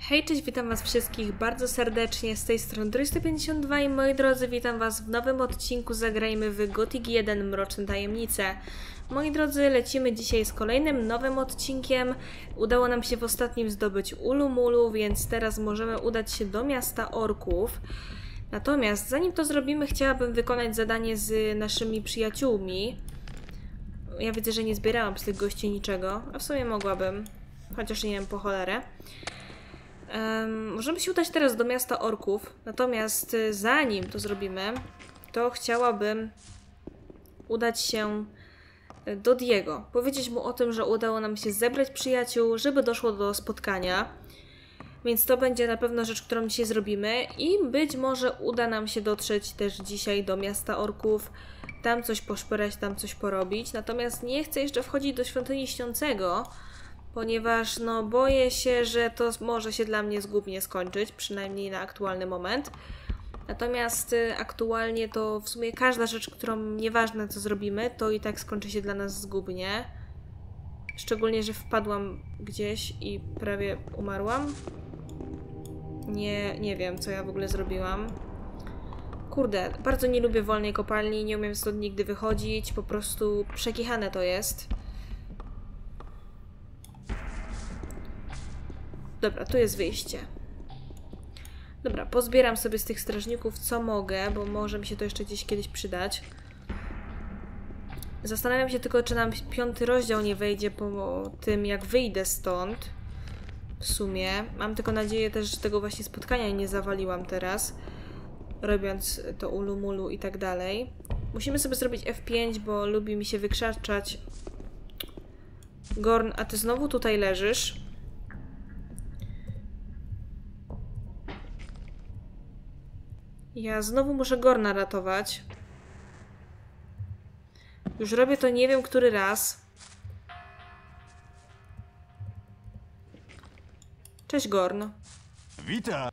Hej, cześć, witam was wszystkich bardzo serdecznie z tej strony 352 i moi drodzy, witam was w nowym odcinku Zagrajmy w Gothic 1 Mroczne Tajemnice. Moi drodzy, lecimy dzisiaj z kolejnym nowym odcinkiem. Udało nam się w ostatnim zdobyć Ulumulu, więc teraz możemy udać się do miasta orków. Natomiast zanim to zrobimy, chciałabym wykonać zadanie z naszymi przyjaciółmi. Ja widzę, że nie zbierałam z tych gości niczego, a w sumie mogłabym, chociaż nie wiem po cholerę. Um, możemy się udać teraz do miasta orków, natomiast y, zanim to zrobimy, to chciałabym udać się y, do Diego. Powiedzieć mu o tym, że udało nam się zebrać przyjaciół, żeby doszło do spotkania. Więc to będzie na pewno rzecz, którą dzisiaj zrobimy i być może uda nam się dotrzeć też dzisiaj do miasta orków, tam coś poszperać, tam coś porobić. Natomiast nie chcę jeszcze wchodzić do świątyni śniącego, ponieważ no boję się, że to może się dla mnie zgubnie skończyć, przynajmniej na aktualny moment. Natomiast y, aktualnie to w sumie każda rzecz, którą nieważne co zrobimy, to i tak skończy się dla nas zgubnie. Szczególnie, że wpadłam gdzieś i prawie umarłam. Nie, nie wiem, co ja w ogóle zrobiłam. Kurde, bardzo nie lubię wolnej kopalni, nie umiem stąd nigdy wychodzić, po prostu przekichane to jest. Dobra, tu jest wyjście. Dobra, pozbieram sobie z tych strażników co mogę, bo może mi się to jeszcze gdzieś kiedyś przydać. Zastanawiam się tylko, czy nam piąty rozdział nie wejdzie po tym, jak wyjdę stąd. W sumie. Mam tylko nadzieję też, że tego właśnie spotkania nie zawaliłam teraz. Robiąc to ulumulu i tak dalej. Musimy sobie zrobić F5, bo lubi mi się wykrzaczać. Gorn, a ty znowu tutaj leżysz? Ja znowu muszę Gorna ratować. Już robię to nie wiem który raz. Cześć Gorn. Witam.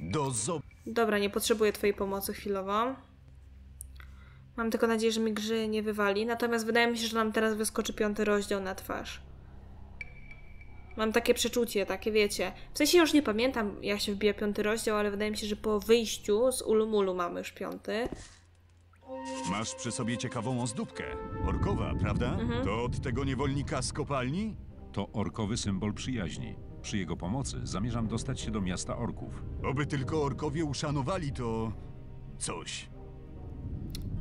Do zob... Dobra, nie potrzebuję twojej pomocy chwilowo. Mam tylko nadzieję, że mi grzy nie wywali. Natomiast wydaje mi się, że nam teraz wyskoczy piąty rozdział na twarz. Mam takie przeczucie, takie wiecie. W sensie już nie pamiętam, jak się wbija piąty rozdział, ale wydaje mi się, że po wyjściu z Ulumulu mamy już piąty. Masz przy sobie ciekawą ozdóbkę. Orkowa, prawda? To od tego niewolnika z kopalni? To orkowy symbol przyjaźni. Przy jego pomocy zamierzam dostać się do miasta orków. Oby tylko orkowie uszanowali to... coś.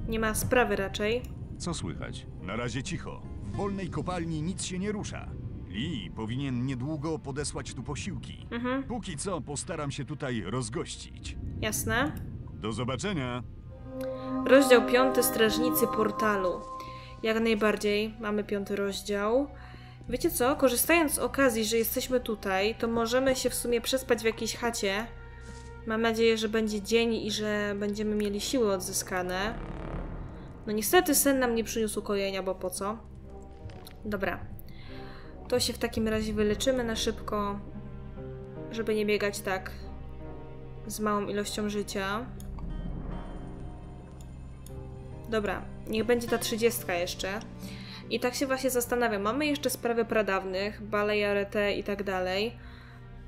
Nie ma sprawy raczej. Co słychać? Na razie cicho. W wolnej kopalni nic się nie rusza. Lee powinien niedługo podesłać tu posiłki. Póki co postaram się tutaj rozgościć. Jasne. Do zobaczenia. Rozdział piąty Strażnicy Portalu. Jak najbardziej mamy piąty rozdział. Wiecie co? Korzystając z okazji, że jesteśmy tutaj, to możemy się w sumie przespać w jakiejś chacie. Mam nadzieję, że będzie dzień i że będziemy mieli siły odzyskane. No niestety sen nam nie przyniósł ukojenia, bo po co? Dobra. To się w takim razie wyleczymy na szybko, żeby nie biegać tak z małą ilością życia. Dobra, niech będzie ta trzydziestka jeszcze. I tak się właśnie zastanawiam. Mamy jeszcze sprawy pradawnych, Balejarete i tak dalej.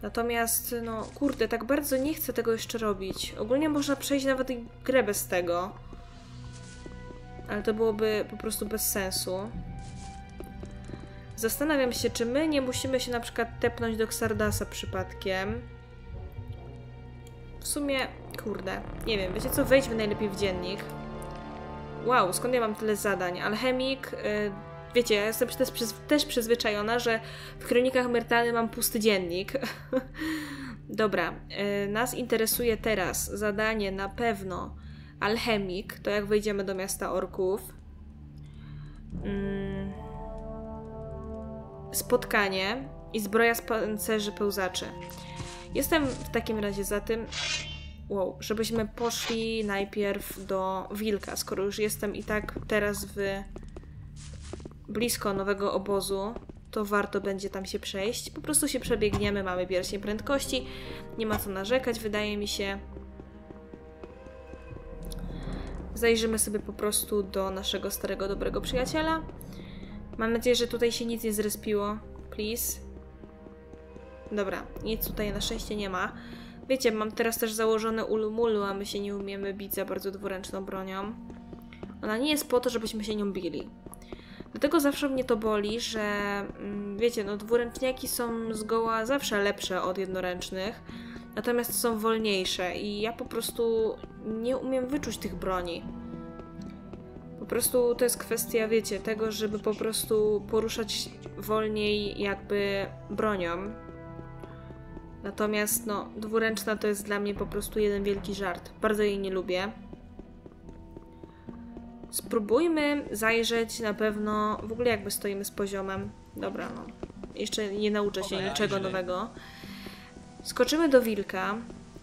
Natomiast, no kurde, tak bardzo nie chcę tego jeszcze robić. Ogólnie można przejść nawet grę bez tego. Ale to byłoby po prostu bez sensu. Zastanawiam się, czy my nie musimy się na przykład tepnąć do Xardasa przypadkiem. W sumie, kurde, nie wiem, wiecie co, wejdźmy najlepiej w dziennik. Wow, skąd ja mam tyle zadań? Alchemik, yy, wiecie, ja jestem też, przyz też przyzwyczajona, że w Kronikach Myrtany mam pusty dziennik. Dobra, yy, nas interesuje teraz zadanie na pewno alchemik, to jak wejdziemy do miasta orków. Yy spotkanie i zbroja z pancerzy pełzaczy. Jestem w takim razie za tym, wow, żebyśmy poszli najpierw do Wilka, skoro już jestem i tak teraz w blisko nowego obozu, to warto będzie tam się przejść. Po prostu się przebiegniemy, mamy pierścień prędkości, nie ma co narzekać, wydaje mi się. Zajrzymy sobie po prostu do naszego starego, dobrego przyjaciela. Mam nadzieję, że tutaj się nic nie zrespiło. Please. Dobra, nic tutaj na szczęście nie ma. Wiecie, mam teraz też założone ulumulu, a my się nie umiemy bić za bardzo dwuręczną bronią. Ona nie jest po to, żebyśmy się nią bili. Dlatego zawsze mnie to boli, że mm, wiecie, no dwuręczniaki są zgoła zawsze lepsze od jednoręcznych, natomiast są wolniejsze i ja po prostu nie umiem wyczuć tych broni. Po prostu to jest kwestia, wiecie, tego, żeby po prostu poruszać wolniej jakby bronią. Natomiast no, dwuręczna to jest dla mnie po prostu jeden wielki żart. Bardzo jej nie lubię. Spróbujmy zajrzeć na pewno, w ogóle jakby stoimy z poziomem. Dobra, no. Jeszcze nie nauczę się niczego nowego. Skoczymy do wilka,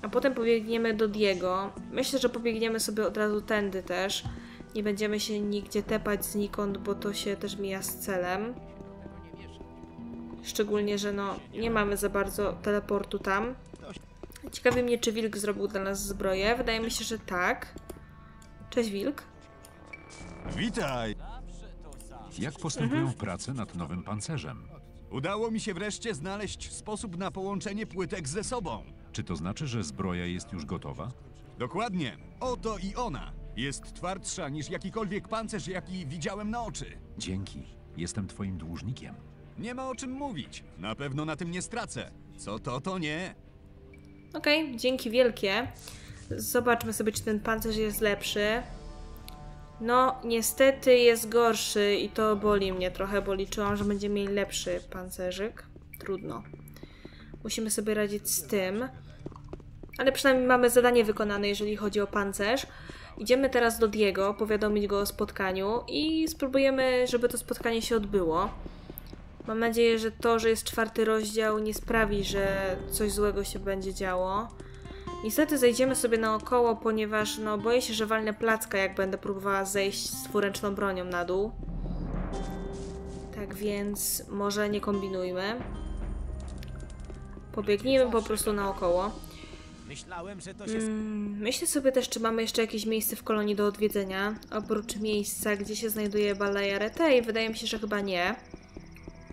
a potem pobiegniemy do Diego. Myślę, że pobiegniemy sobie od razu tędy też. Nie będziemy się nigdzie tepać znikąd, bo to się też mija z celem. Szczególnie, że no nie mamy za bardzo teleportu tam. Ciekawi mnie, czy wilk zrobił dla nas zbroję. Wydaje mi się, że tak. Cześć wilk. Witaj! Jak postępują prace nad nowym pancerzem? Udało mi się wreszcie znaleźć sposób na połączenie płytek ze sobą. Czy to znaczy, że zbroja jest już gotowa? Dokładnie. Oto i ona. Jest twardsza niż jakikolwiek pancerz, jaki widziałem na oczy. Dzięki. Jestem twoim dłużnikiem. Nie ma o czym mówić. Na pewno na tym nie stracę. Co to, to nie. Okej, dzięki wielkie. Zobaczmy sobie, czy ten pancerz jest lepszy. No, niestety jest gorszy i to boli mnie trochę, bo liczyłam, że będziemy mieli lepszy pancerzyk. Trudno. Musimy sobie radzić z tym. Ale przynajmniej mamy zadanie wykonane, jeżeli chodzi o pancerz. Idziemy teraz do Diego, powiadomić go o spotkaniu i spróbujemy, żeby to spotkanie się odbyło. Mam nadzieję, że to, że jest czwarty rozdział nie sprawi, że coś złego się będzie działo. Niestety zejdziemy sobie naokoło, ponieważ no, boję się, że walnę placka, jak będę próbowała zejść z dwuręczną bronią na dół. Tak więc może nie kombinujmy. Pobiegnijmy po prostu naokoło. Myślałem, że to się Mm, myślę sobie też, czy mamy jeszcze jakieś miejsce w kolonii do odwiedzenia, oprócz miejsca, gdzie się znajduje Balaja Retei. Wydaje mi się, że chyba nie.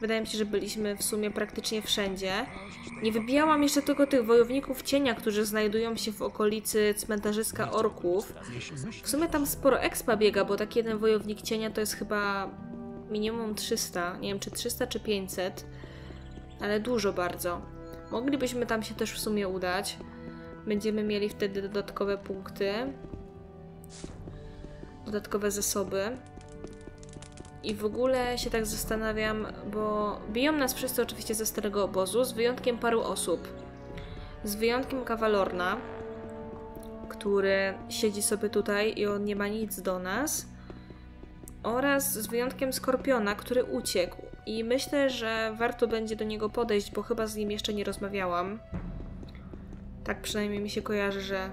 Wydaje mi się, że byliśmy w sumie praktycznie wszędzie. Nie wybijałam jeszcze tylko tych wojowników cienia, którzy znajdują się w okolicy cmentarzyska orków. W sumie tam sporo expa biega, bo taki jeden wojownik cienia to jest chyba minimum 300. Nie wiem, czy 300 czy 500. Ale dużo bardzo. Moglibyśmy tam się też w sumie udać. Będziemy mieli wtedy dodatkowe punkty. Dodatkowe zasoby. I w ogóle się tak zastanawiam, bo biją nas wszyscy oczywiście ze starego obozu, z wyjątkiem paru osób. Z wyjątkiem Kawalorna, który siedzi sobie tutaj i on nie ma nic do nas. Oraz z wyjątkiem Skorpiona, który uciekł. I myślę, że warto będzie do niego podejść, bo chyba z nim jeszcze nie rozmawiałam. Tak przynajmniej mi się kojarzy, że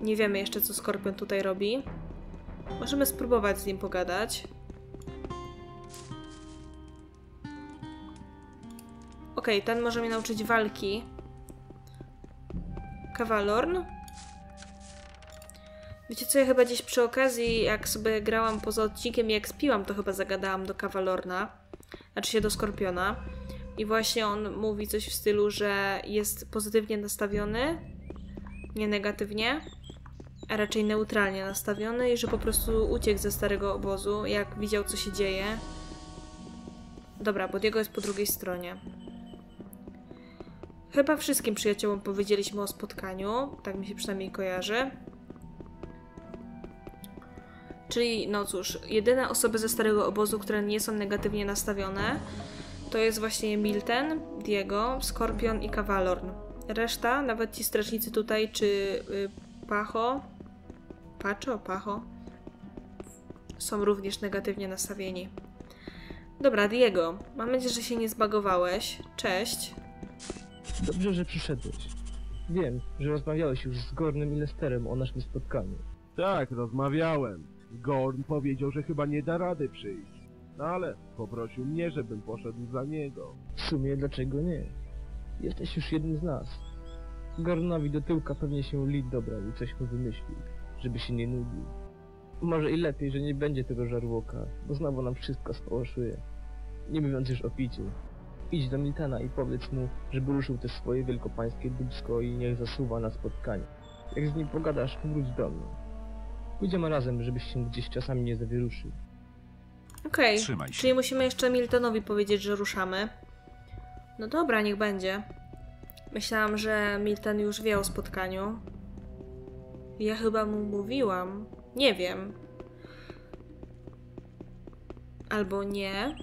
nie wiemy jeszcze, co Skorpion tutaj robi. Możemy spróbować z nim pogadać. Okej, ten może mnie nauczyć walki. Kawalorn? Wiecie co, ja chyba gdzieś przy okazji, jak sobie grałam poza odcinkiem i jak spiłam, to chyba zagadałam do Kawalorna. Znaczy się do Skorpiona. I właśnie on mówi coś w stylu, że jest pozytywnie nastawiony, nie negatywnie, a raczej neutralnie nastawiony i że po prostu uciekł ze starego obozu, jak widział co się dzieje. Dobra, bo Diego jest po drugiej stronie. Chyba wszystkim przyjaciołom powiedzieliśmy o spotkaniu, tak mi się przynajmniej kojarzy. Czyli, no cóż, jedyne osoby ze starego obozu, które nie są negatywnie nastawione, to jest właśnie Milten, Diego, Skorpion i Kawalorn. Reszta, nawet ci strażnicy tutaj, czy y, Pacho, Pacho, Pacho, są również negatywnie nastawieni. Dobra, Diego, mam nadzieję, że się nie zbagowałeś. Cześć. Dobrze, że przyszedłeś. Wiem, że rozmawiałeś już z Gornem i Lesterem o naszym spotkaniu. Tak, rozmawiałem. Gorn powiedział, że chyba nie da rady przyjść. Ale poprosił mnie, żebym poszedł za niego. W sumie dlaczego nie? Jesteś już jednym z nas. Gornowi do tyłka pewnie się Lid dobrał i coś mu wymyślił, żeby się nie nudził. Może i lepiej, że nie będzie tego żarłoka, bo znowu nam wszystko spałaszuje. Nie mówiąc już o piciu. Idź do Miltana i powiedz mu, żeby ruszył te swoje wielkopańskie dubsko i niech zasuwa na spotkanie. Jak z nim pogadasz, wróć do mnie. Pójdziemy razem, żebyś się gdzieś czasami nie zawieruszył. Okej, Trzymaj się. czyli musimy jeszcze Miltonowi powiedzieć, że ruszamy. No dobra, niech będzie. Myślałam, że Milton już wie o spotkaniu. Ja chyba mu mówiłam. Nie wiem. Albo nie.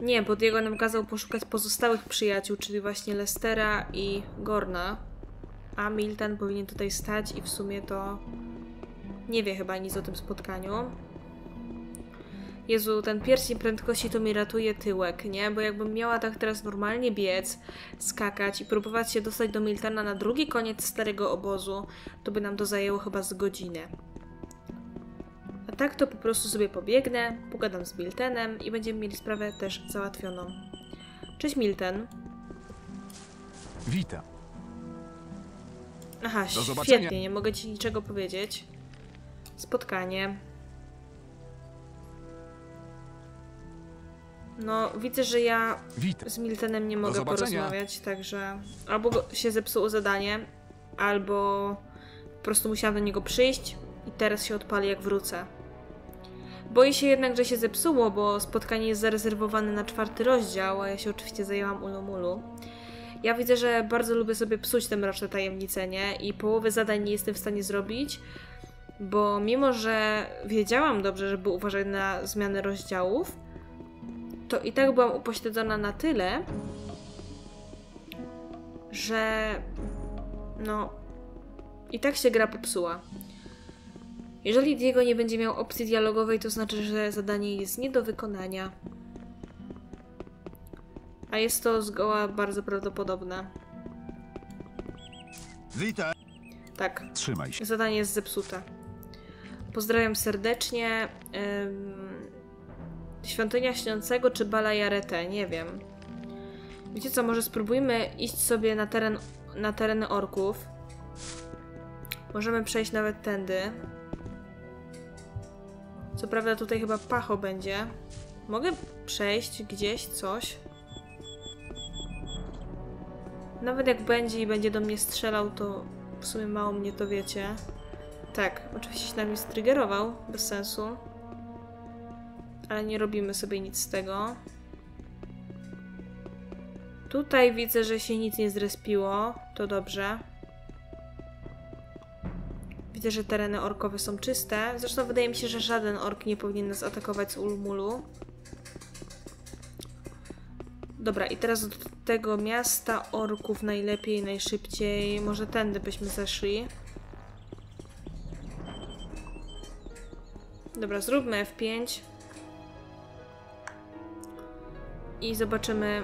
Nie, bo Diego nam kazał poszukać pozostałych przyjaciół, czyli właśnie Lestera i Gorna. A Milton powinien tutaj stać i w sumie to nie wie chyba nic o tym spotkaniu. Jezu, ten pierścień prędkości to mi ratuje tyłek, nie? Bo jakbym miała tak teraz normalnie biec, skakać i próbować się dostać do Miltana na drugi koniec starego obozu, to by nam to zajęło chyba z godzinę. A tak to po prostu sobie pobiegnę, pogadam z Miltenem i będziemy mieli sprawę też załatwioną. Cześć Milten. Witam. Aha, Do zobaczenia. świetnie, nie mogę ci niczego powiedzieć. Spotkanie. No, widzę, że ja Witam. z Miltonem nie mogę porozmawiać, także albo się zepsuło zadanie, albo po prostu musiałam do niego przyjść i teraz się odpali jak wrócę. Boję się jednak, że się zepsuło, bo spotkanie jest zarezerwowane na czwarty rozdział, a ja się oczywiście zajęłam ulumulu. Ja widzę, że bardzo lubię sobie psuć te mroczne tajemnice, nie? I połowy zadań nie jestem w stanie zrobić, bo mimo, że wiedziałam dobrze, żeby uważać na zmiany rozdziałów, to i tak byłam upośledzona na tyle, że no i tak się gra popsuła. Jeżeli Diego nie będzie miał opcji dialogowej, to znaczy, że zadanie jest nie do wykonania. A jest to zgoła bardzo prawdopodobne. Witam. Tak, Trzymaj się. zadanie jest zepsute. Pozdrawiam serdecznie. Ym... Świątynia Śniącego czy Bala Jarete? Nie wiem. Wiecie co, może spróbujmy iść sobie na teren, na tereny orków. Możemy przejść nawet tędy. Co prawda tutaj chyba pacho będzie. Mogę przejść gdzieś coś? Nawet jak będzie i będzie do mnie strzelał, to w sumie mało mnie to wiecie. Tak, oczywiście się na mnie striggerował, bez sensu. Ale nie robimy sobie nic z tego. Tutaj widzę, że się nic nie zrespiło. To dobrze. Widzę, że tereny orkowe są czyste. Zresztą wydaje mi się, że żaden ork nie powinien nas atakować z Ulmulu. Dobra, i teraz do tego miasta orków najlepiej, najszybciej. Może tędy byśmy zeszli. Dobra, zróbmy F5. I zobaczymy.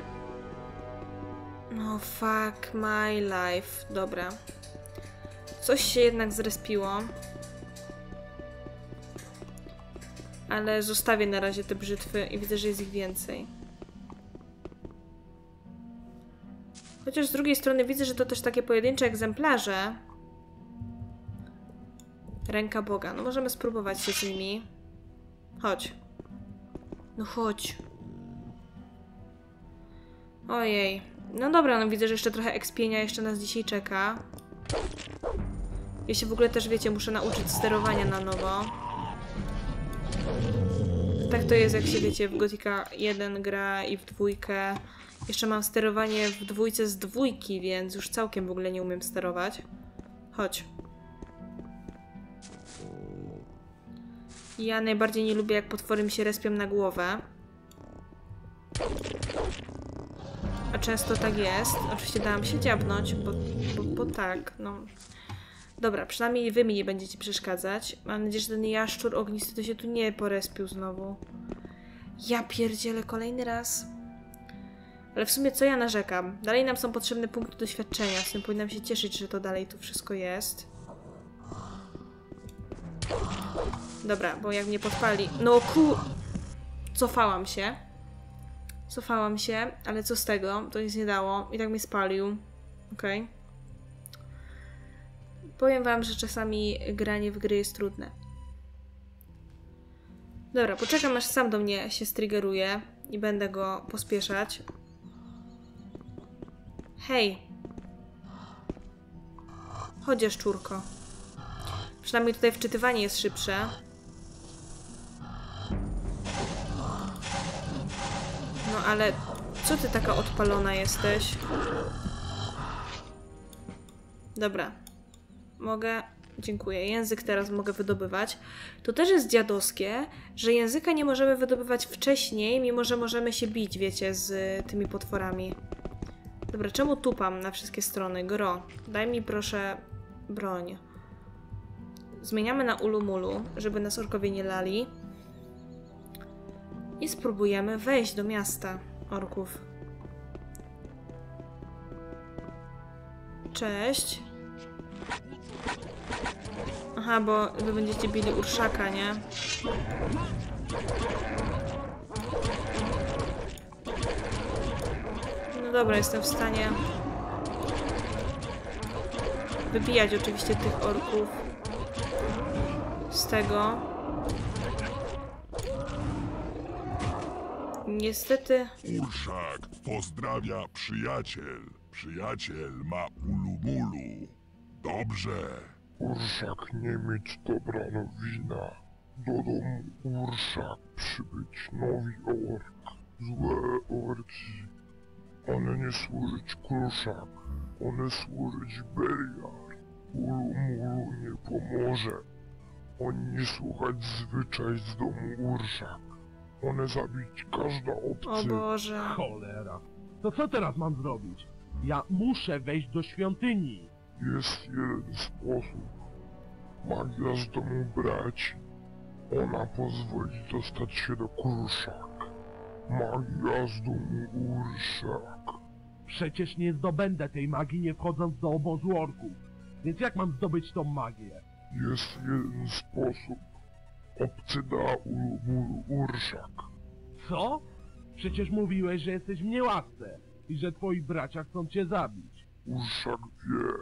No, fuck my life. Dobra. Coś się jednak zrespiło. Ale zostawię na razie te brzytwy i widzę, że jest ich więcej. Chociaż z drugiej strony widzę, że to też takie pojedyncze egzemplarze. Ręka Boga. No możemy spróbować się z nimi. Chodź. No chodź. Ojej. No dobra, no widzę, że jeszcze trochę ekspienia jeszcze nas dzisiaj czeka. Ja się w ogóle też, wiecie, muszę nauczyć sterowania na nowo. Tak to jest, jak się, wiecie, w Gothica 1 gra i w dwójkę. Jeszcze mam sterowanie w dwójce z dwójki, więc już całkiem w ogóle nie umiem sterować. Chodź. Ja najbardziej nie lubię, jak potwory mi się respią na głowę. A często tak jest. Oczywiście dałam się dziabnąć, bo, bo, bo tak, no. Dobra, przynajmniej wy mi nie będziecie przeszkadzać. Mam nadzieję, że ten jaszczur ognisty to się tu nie porespił znowu. Ja pierdzielę kolejny raz. Ale w sumie co ja narzekam? Dalej nam są potrzebne punkty doświadczenia. Z tym powinnam się cieszyć, że to dalej tu wszystko jest. Dobra, bo jak mnie podpali... No ku... Cofałam się. Cofałam się, ale co z tego? To nic nie dało. I tak mnie spalił. Okej. Okay. Powiem wam, że czasami granie w gry jest trudne. Dobra, poczekam aż sam do mnie się striggeruje i będę go pospieszać. Hej. Chodź, szczurko. Przynajmniej tutaj wczytywanie jest szybsze. No ale co ty taka odpalona jesteś? Dobra. Mogę. Dziękuję. Język teraz mogę wydobywać. To też jest dziadowskie, że języka nie możemy wydobywać wcześniej, mimo że możemy się bić, wiecie, z tymi potworami. Dobra, czemu tupam na wszystkie strony? Gro, daj mi proszę broń. Zmieniamy na ulumulu, żeby nas orkowie nie lali. I spróbujemy wejść do miasta orków. Cześć. Aha, bo wy będziecie bili urszaka, nie? No dobra, jestem w stanie wybijać oczywiście tych orków z tego. Niestety Urszak pozdrawia przyjaciel. Przyjaciel ma ulumulu. Dobrze. Urszak nie mieć dobra nowina. Do domu Urszak przybyć nowi ork. Złe orki. One nie służyć Kruszak. One służyć Beriar. Ulumulu nie pomoże. Oni nie słuchać zwyczaj z domu Urszak. One zabić każda O obcy. Boże. Cholera. To co teraz mam zrobić? Ja muszę wejść do świątyni. Jest jeden sposób. Magia z domu braci. Ona pozwoli dostać się do Kruszak. Magia z domu Urszak. Przecież nie zdobędę tej magii nie wchodząc do obozu orków. Więc jak mam zdobyć tą magię? Jest jeden sposób. Obcy da ulubulu Urszak. Co? Przecież mówiłeś, że jesteś w niełasce i że twoi bracia chcą cię zabić. Urszak wie.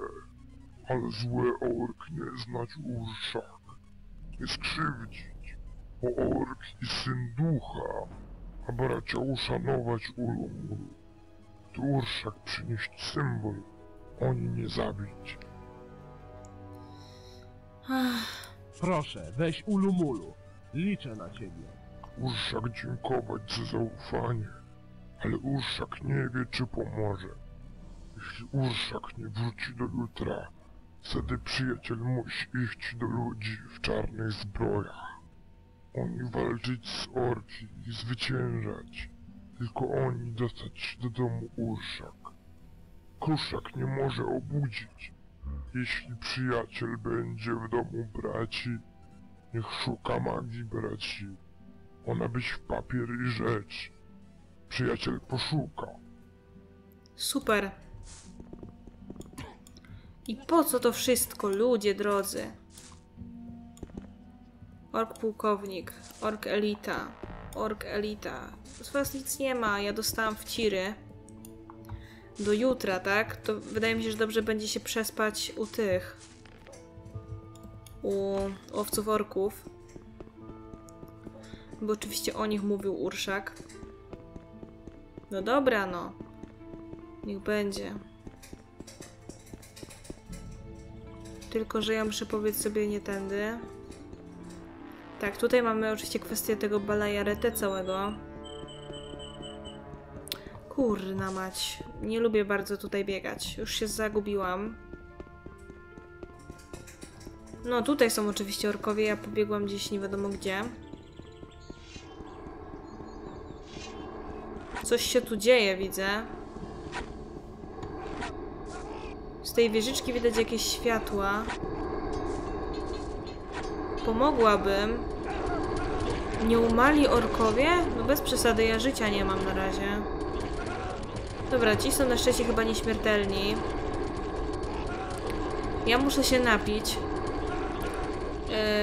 Ale złe ork nie znać Urszak. Nie skrzywdzić. Bo ork i syn ducha. A bracia uszanować ulumulu. To Urszak przynieść symbol. Oni nie zabić. Ach, Proszę, weź ulumulu. Liczę na ciebie. Urszak dziękować za zaufanie, ale Urszak nie wie, czy pomoże. Jeśli Urszak nie wróci do jutra, wtedy przyjaciel musi iść do ludzi w czarnych zbrojach. Oni walczyć z orki i zwyciężać. Tylko oni dostać do domu Urszak. Kruszak nie może obudzić. Jeśli przyjaciel będzie w domu braci, niech szuka magii braci. Ona być w papier i rzecz. Przyjaciel poszuka. super. I po co to wszystko, ludzie drodzy? Ork pułkownik, ork elita, ork elita. Z was nic nie ma, ja dostałam w ciry. Do jutra, tak? To wydaje mi się, że dobrze będzie się przespać u tych. U owców orków. Bo oczywiście o nich mówił Urszak. No dobra, no. Niech będzie. Tylko, że ja muszę powiedzieć sobie nie tędy. Tak, tutaj mamy oczywiście kwestię tego balajarete całego. Kurna mać. Nie lubię bardzo tutaj biegać. Już się zagubiłam. No, tutaj są oczywiście orkowie. Ja pobiegłam gdzieś nie wiadomo gdzie. Coś się tu dzieje, widzę. Z tej wieżyczki widać jakieś światła. Pomogłabym. Nie umali orkowie? No bez przesady, ja życia nie mam na razie. Dobra, ci są na szczęście chyba nieśmiertelni. Ja muszę się napić.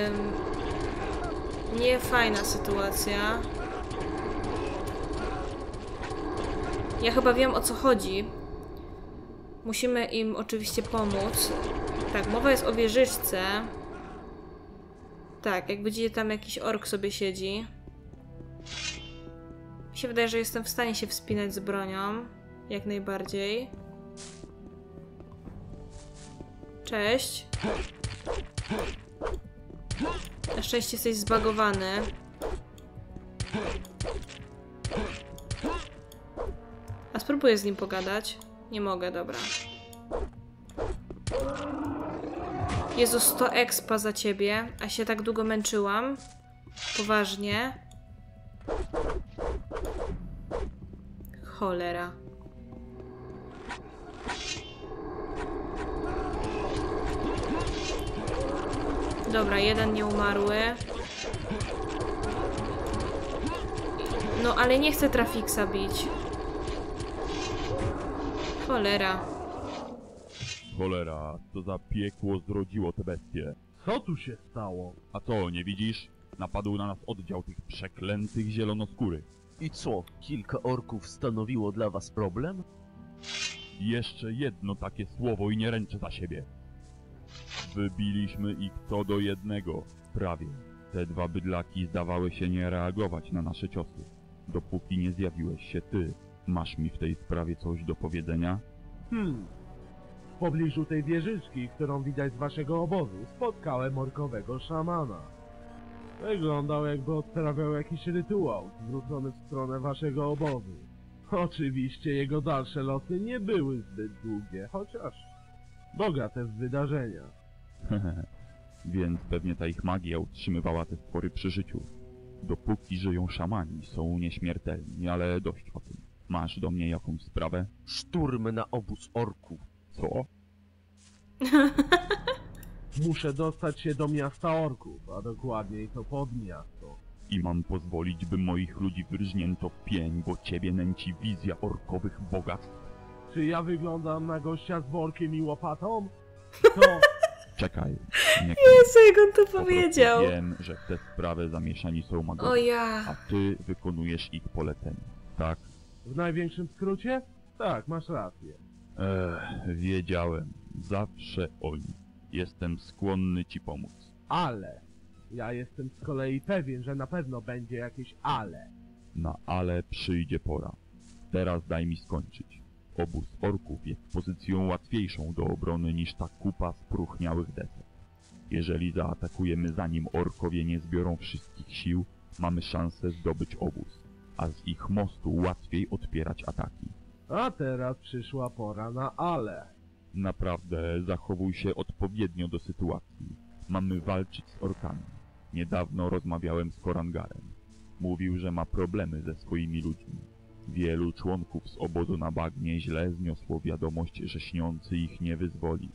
Ym... Nie fajna sytuacja. Ja chyba wiem o co chodzi. Musimy im oczywiście pomóc. Tak, mowa jest o wieżyczce. Tak, jak widzicie tam jakiś ork sobie siedzi. Mi się wydaje, że jestem w stanie się wspinać z bronią. Jak najbardziej. Cześć. Na szczęście jesteś zbagowany. A spróbuję z nim pogadać. Nie mogę, dobra. Jezu, 100 expa za ciebie, a się tak długo męczyłam. Poważnie. Cholera. Dobra, jeden nieumarły. No, ale nie chcę Trafixa bić. Cholera. Cholera, co za piekło zrodziło te bestie. Co tu się stało? A co, nie widzisz? Napadł na nas oddział tych przeklętych zielonoskórych. I co, kilka orków stanowiło dla was problem? Jeszcze jedno takie słowo i nie ręczę za siebie. Wybiliśmy ich co do jednego, prawie. Te dwa bydlaki zdawały się nie reagować na nasze ciosy. Dopóki nie zjawiłeś się ty, masz mi w tej sprawie coś do powiedzenia? Hmm. W pobliżu tej wieżyczki, którą widać z waszego obozu, spotkałem orkowego szamana. Wyglądał jakby odprawiał jakiś rytuał zwrócony w stronę waszego obozu. Oczywiście jego dalsze losy nie były zbyt długie, chociaż bogate w wydarzenia. Więc pewnie ta ich magia utrzymywała te stwory przy życiu. Dopóki żyją szamani, są nieśmiertelni, ale dość o tym. Masz do mnie jakąś sprawę? Szturm na obóz orków. Co? Muszę dostać się do miasta orków, a dokładniej to pod miasto. I mam pozwolić, by moich ludzi wyrżnięto w pień, bo ciebie nęci wizja orkowych bogactw? Czy ja wyglądam na gościa z workiem i łopatą? To... Czekaj. Nie Jezu, jak on to Po powiedział. Wiem, że w tę sprawę zamieszani są O magowie, a ja. ty wykonujesz ich polecenia. Tak? W największym skrócie? Tak, masz rację. Ech, wiedziałem. Zawsze oni. Jestem skłonny ci pomóc. Ale. Ja jestem z kolei pewien, że na pewno będzie jakieś ale. Na ale przyjdzie pora. Teraz daj mi skończyć. Obóz orków jest pozycją łatwiejszą do obrony niż ta kupa spróchniałych desek. Jeżeli zaatakujemy zanim orkowie nie zbiorą wszystkich sił, mamy szansę zdobyć obóz, a z ich mostu łatwiej odpierać ataki. A teraz przyszła pora na ale. Naprawdę zachowuj się odpowiednio do sytuacji. Mamy walczyć z orkami. Niedawno rozmawiałem z Korangarem. Mówił, że ma problemy ze swoimi ludźmi. Wielu członków z obozu na bagnie źle zniosło wiadomość, że śniący ich nie wyzwoli.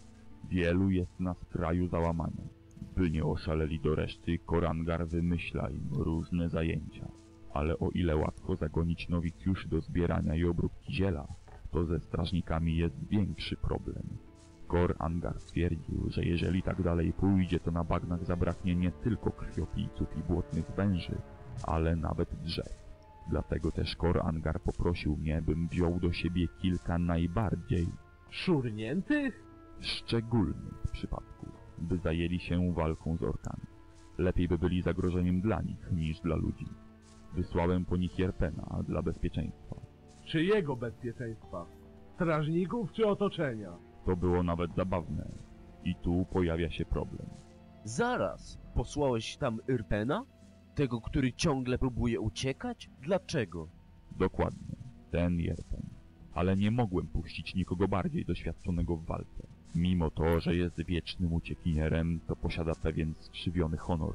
Wielu jest na skraju załamania. By nie oszaleli do reszty, Korangar wymyśla im różne zajęcia. Ale o ile łatwo zagonić nowicjuszy do zbierania i obróbki ziela, to ze strażnikami jest większy problem. Kor Angar stwierdził, że jeżeli tak dalej pójdzie, to na bagnach zabraknie nie tylko krwiopijców i błotnych węży, ale nawet drzew. Dlatego też Kor Angar poprosił mnie, bym wziął do siebie kilka najbardziej Szurniętych? szczególnych przypadków, by zajęli się walką z orkami. Lepiej by byli zagrożeniem dla nich niż dla ludzi. Wysłałem po nich Jerpena dla bezpieczeństwa. Czy jego bezpieczeństwa? Strażników czy otoczenia? To było nawet zabawne. I tu pojawia się problem. Zaraz, posłałeś tam Irpena? Tego, który ciągle próbuje uciekać? Dlaczego? Dokładnie, ten Jerpen. Ale nie mogłem puścić nikogo bardziej doświadczonego w walce. Mimo to, że jest wiecznym uciekinierem, to posiada pewien skrzywiony honor.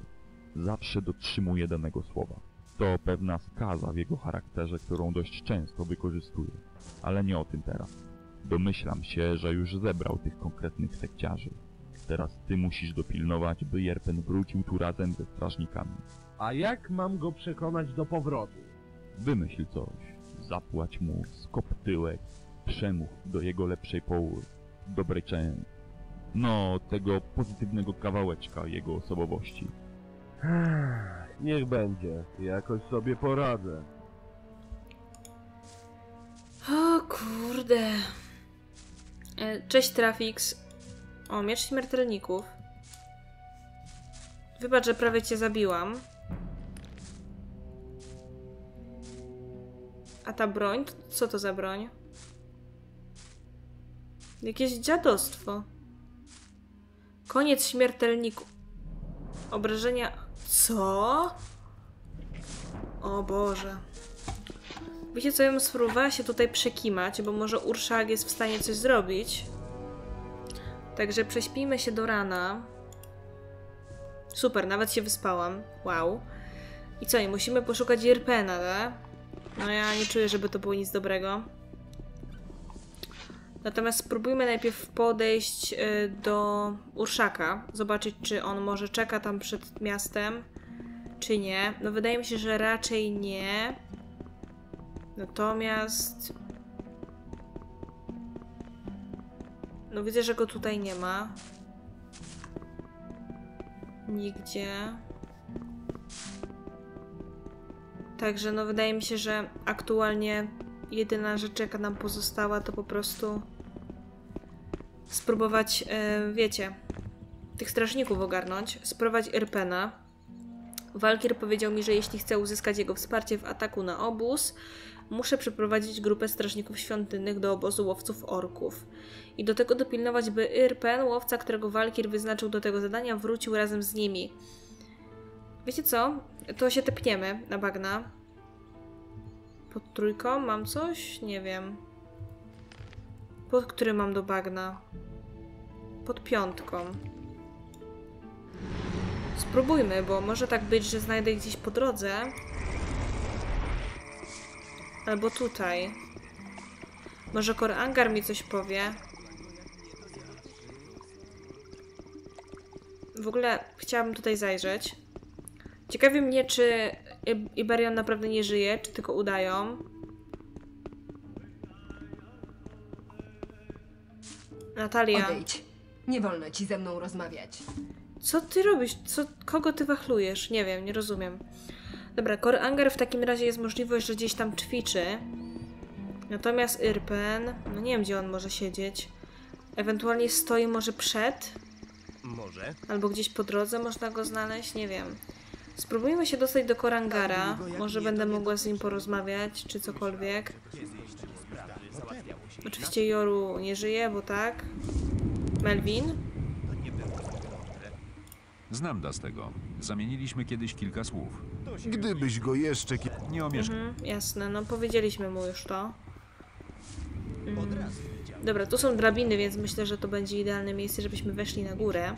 Zawsze dotrzymuje danego słowa. To pewna skaza w jego charakterze, którą dość często wykorzystuje. Ale nie o tym teraz. Domyślam się, że już zebrał tych konkretnych sekciarzy. Teraz ty musisz dopilnować, by Jerpen wrócił tu razem ze strażnikami. A jak mam go przekonać do powrotu? Wymyśl coś. Zapłać mu, skop tyłek, przemów do jego lepszej poły, dobrej części. No, tego pozytywnego kawałeczka jego osobowości. Niech będzie. Jakoś sobie poradzę. O kurde. E, Cześć Trafix. O, miecz śmiertelników. Wybacz, że prawie cię zabiłam. A ta broń? Co to za broń? Jakieś dziadostwo. Koniec śmiertelników. Obrażenia... Co? O Boże. Wiecie co, ja bym spróbowała się tutaj przekimać, bo może Urszak jest w stanie coś zrobić. Także prześpijmy się do rana. Super, nawet się wyspałam. Wow. I co, i musimy poszukać Irpena, tak? No ja nie czuję, żeby to było nic dobrego. Natomiast spróbujmy najpierw podejść y, do Urszaka, zobaczyć czy on może czeka tam przed miastem, czy nie. No wydaje mi się, że raczej nie. Natomiast... No widzę, że go tutaj nie ma. Nigdzie. Także no wydaje mi się, że aktualnie jedyna rzecz jaka nam pozostała to po prostu spróbować, e, wiecie, tych strażników ogarnąć, spróbować Irpena. Walkier powiedział mi, że jeśli chcę uzyskać jego wsparcie w ataku na obóz, muszę przeprowadzić grupę strażników świątynnych do obozu łowców orków. I do tego dopilnować, by Irpen, łowca, którego Walkier wyznaczył do tego zadania, wrócił razem z nimi. Wiecie co? To się tepniemy na bagna. Pod trójką mam coś? Nie wiem. Pod którym mam do bagna? Pod piątką. Spróbujmy, bo może tak być, że znajdę gdzieś po drodze. Albo tutaj. Może Kor Angar mi coś powie. W ogóle chciałabym tutaj zajrzeć. Ciekawi mnie, czy Iberion naprawdę nie żyje, czy tylko udają. Natalia. Odejdź. Nie wolno ci ze mną rozmawiać. Co ty robisz? Co, kogo ty wachlujesz? Nie wiem, nie rozumiem. Dobra, Kor Anger w takim razie jest możliwość, że gdzieś tam ćwiczy. Natomiast Irpen, no nie wiem gdzie on może siedzieć. Ewentualnie stoi może przed. Może. Albo gdzieś po drodze można go znaleźć, nie wiem. Spróbujmy się dostać do Korangara. Może będę mogła z nim porozmawiać, czy cokolwiek. Oczywiście Joru nie żyje, bo tak. Melvin? Znam Dastego. Zamieniliśmy kiedyś kilka słów. Gdybyś go jeszcze... Nie omieszkam. Mhm, jasne, no powiedzieliśmy mu już to. Mm. Dobra, tu są drabiny, więc myślę, że to będzie idealne miejsce, żebyśmy weszli na górę.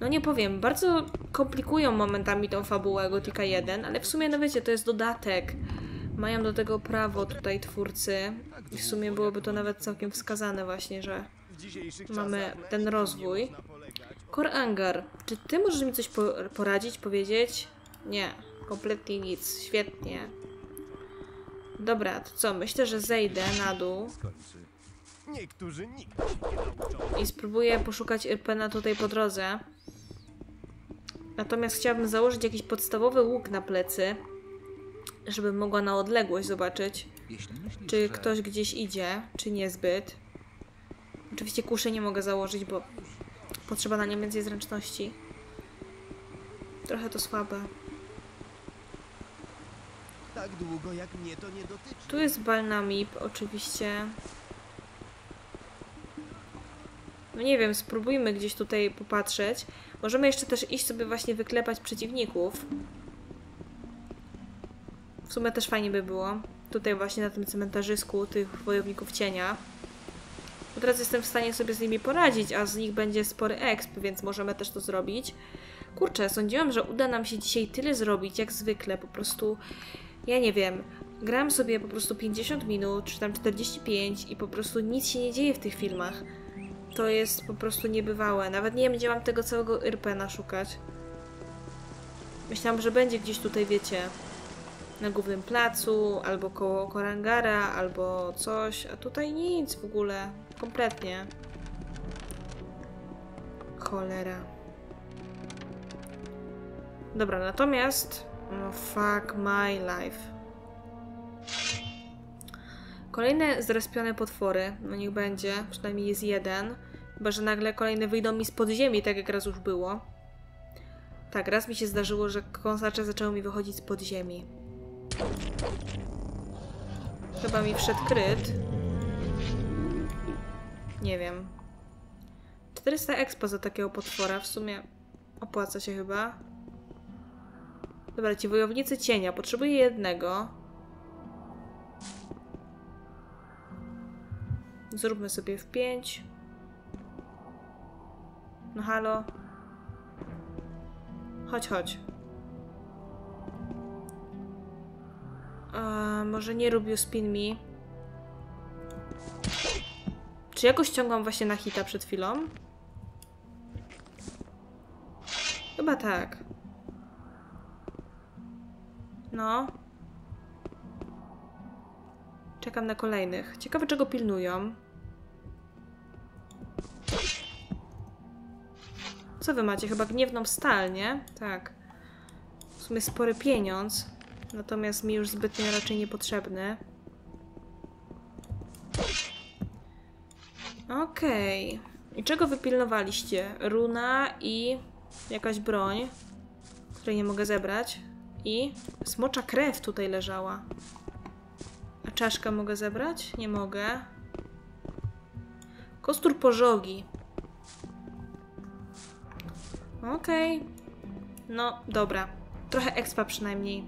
No nie powiem, bardzo komplikują momentami tą fabułę Gotika 1, ale w sumie, no wiecie, to jest dodatek. Mają do tego prawo tutaj twórcy i w sumie byłoby to nawet całkiem wskazane właśnie, że mamy ten rozwój. Kor Angar, czy ty możesz mi coś po poradzić, powiedzieć? Nie, kompletnie nic. Świetnie. Dobra, to co? Myślę, że zejdę na dół i spróbuję poszukać Irpena tutaj po drodze. Natomiast chciałabym założyć jakiś podstawowy łuk na plecy, żebym mogła na odległość zobaczyć, czy ktoś gdzieś idzie, czy niezbyt. Oczywiście kuszy nie mogę założyć, bo potrzeba na nie więcej zręczności. Trochę to słabe. tak długo jak mnie to nie dotyczy. Tu jest Balnamip, oczywiście. No nie wiem, spróbujmy gdzieś tutaj popatrzeć. Możemy jeszcze też iść sobie właśnie wyklepać przeciwników. W sumie też fajnie by było. Tutaj właśnie na tym cmentarzysku tych wojowników cienia. Bo teraz jestem w stanie sobie z nimi poradzić, a z nich będzie spory exp, więc możemy też to zrobić. Kurczę, sądziłam, że uda nam się dzisiaj tyle zrobić, jak zwykle. Po prostu, ja nie wiem, gram sobie po prostu 50 minut, czy tam 45 i po prostu nic się nie dzieje w tych filmach. To jest po prostu niebywałe. Nawet nie wiem, gdzie mam tego całego Irpena szukać. Myślałam, że będzie gdzieś tutaj, wiecie, na głównym placu, albo koło Korangara, albo coś, a tutaj nic w ogóle. Kompletnie. Cholera. Dobra, natomiast... No fuck my life. Kolejne zrespione potwory, no niech będzie, przynajmniej jest jeden. Chyba, że nagle kolejne wyjdą mi z podziemi, tak jak raz już było. Tak, raz mi się zdarzyło, że kąsacze zaczęły mi wychodzić z podziemi. Chyba mi wszedł kryt. Nie wiem. 400 expo za takiego potwora. W sumie opłaca się chyba. Dobra, ci wojownicy cienia. Potrzebuję jednego. Zróbmy sobie w 5. No halo. Chodź, chodź. A, może nie robił spin me. Czy ja go ściągam właśnie na hita przed chwilą? Chyba tak. No. Czekam na kolejnych. Ciekawe, czego pilnują. Co wy macie? Chyba gniewną stal, nie? Tak. W sumie spory pieniądz. Natomiast mi już zbytnio raczej niepotrzebny. Okej. Okay. I czego wypilnowaliście? Runa i jakaś broń, której nie mogę zebrać. I smocza krew tutaj leżała. A czaszkę mogę zebrać? Nie mogę. Kostur pożogi. Okej. Okay. No, dobra. Trochę expa przynajmniej.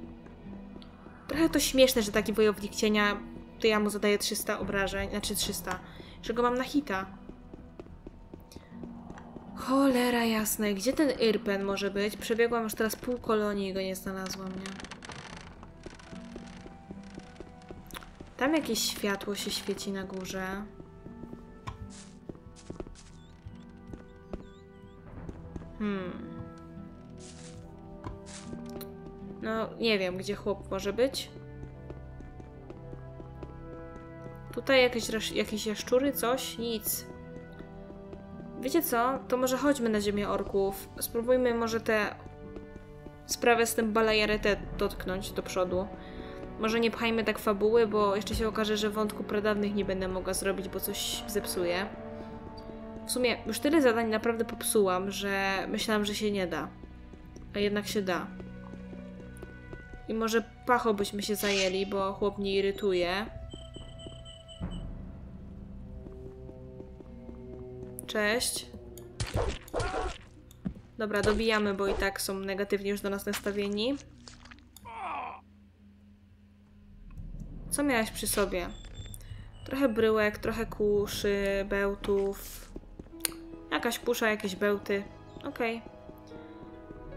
Trochę to śmieszne, że taki wojownik cienia, to ja mu zadaję 300 obrażeń, znaczy 300, że go mam na hita. Cholera jasna, gdzie ten Irpen może być? Przebiegłam już teraz pół kolonii i go nie znalazłam, nie? Tam jakieś światło się świeci na górze. Hmm. No, nie wiem, gdzie chłop może być. Tutaj jakieś, jakieś jaszczury, coś? Nic. Wiecie co? To może chodźmy na ziemię orków. Spróbujmy może tę sprawę z tym balajaretę dotknąć do przodu. Może nie pchajmy tak fabuły, bo jeszcze się okaże, że wątku pradawnych nie będę mogła zrobić, bo coś zepsuję. W sumie już tyle zadań naprawdę popsułam, że myślałam, że się nie da. A jednak się da. I może pacho byśmy się zajęli, bo chłop mnie irytuje. Cześć. Dobra, dobijamy, bo i tak są negatywnie już do nas nastawieni. Co miałeś przy sobie? Trochę bryłek, trochę kuszy, bełtów. Jakaś pusza, jakieś bełty. Okej. Okay.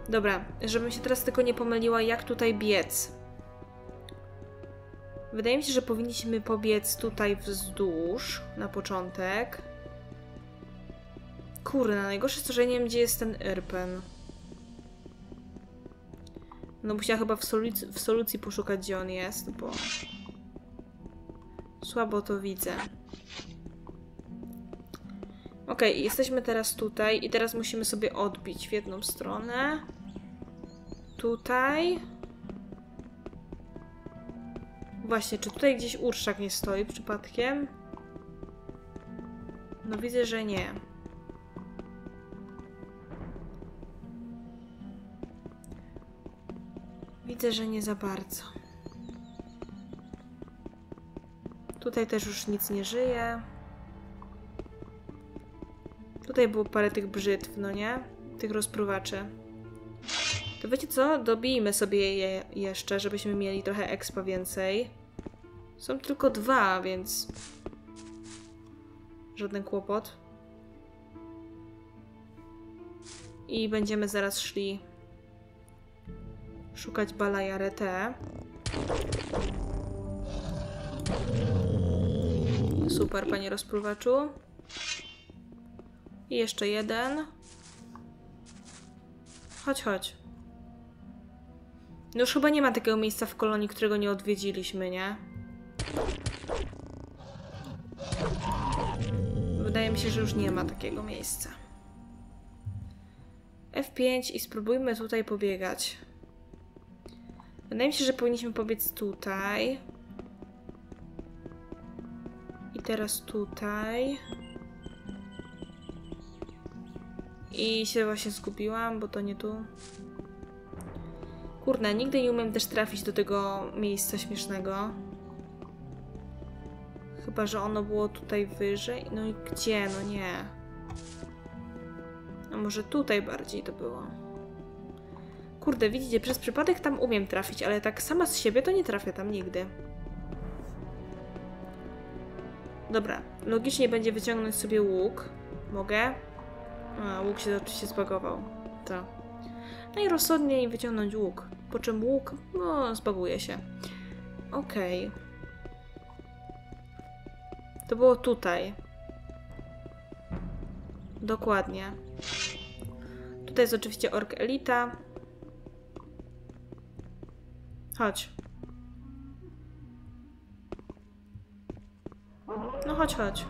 Dobra, żebym się teraz tylko nie pomyliła, jak tutaj biec. Wydaje mi się, że powinniśmy pobiec tutaj wzdłuż na początek. Kurna, najgorsze to, że nie wiem, gdzie jest ten Irpen. No musiała chyba w solucji, w solucji poszukać, gdzie on jest, bo... Słabo to widzę. Ok, jesteśmy teraz tutaj i teraz musimy sobie odbić w jedną stronę. Tutaj. Właśnie, czy tutaj gdzieś urszak nie stoi przypadkiem? No widzę, że nie. Widzę, że nie za bardzo. Tutaj też już nic nie żyje. Tutaj było parę tych brzytw, no nie? Tych rozpruwaczy. To wiecie co? Dobijmy sobie je jeszcze, żebyśmy mieli trochę expa więcej. Są tylko dwa, więc... Żaden kłopot. I będziemy zaraz szli szukać Balajarete. Super, panie rozpruwaczu. I jeszcze jeden. Chodź, chodź. No już chyba nie ma takiego miejsca w kolonii, którego nie odwiedziliśmy, nie? Wydaje mi się, że już nie ma takiego miejsca. F5 i spróbujmy tutaj pobiegać. Wydaje mi się, że powinniśmy pobiec tutaj. I teraz tutaj. I się właśnie zgubiłam, bo to nie tu. Kurde, nigdy nie umiem też trafić do tego miejsca śmiesznego. Chyba, że ono było tutaj wyżej. No i gdzie? No nie. może tutaj bardziej to było. Kurde, widzicie, przez przypadek tam umiem trafić, ale tak sama z siebie to nie trafię tam nigdy. Dobra, logicznie będzie wyciągnąć sobie łuk. Mogę? A, łuk się oczywiście zbagował. To. Najrozsądniej wyciągnąć łuk. Po czym łuk, no, zbaguje się. Okej. To było tutaj. Dokładnie. Tutaj jest oczywiście Ork Elita. Chodź. No chodź, chodź.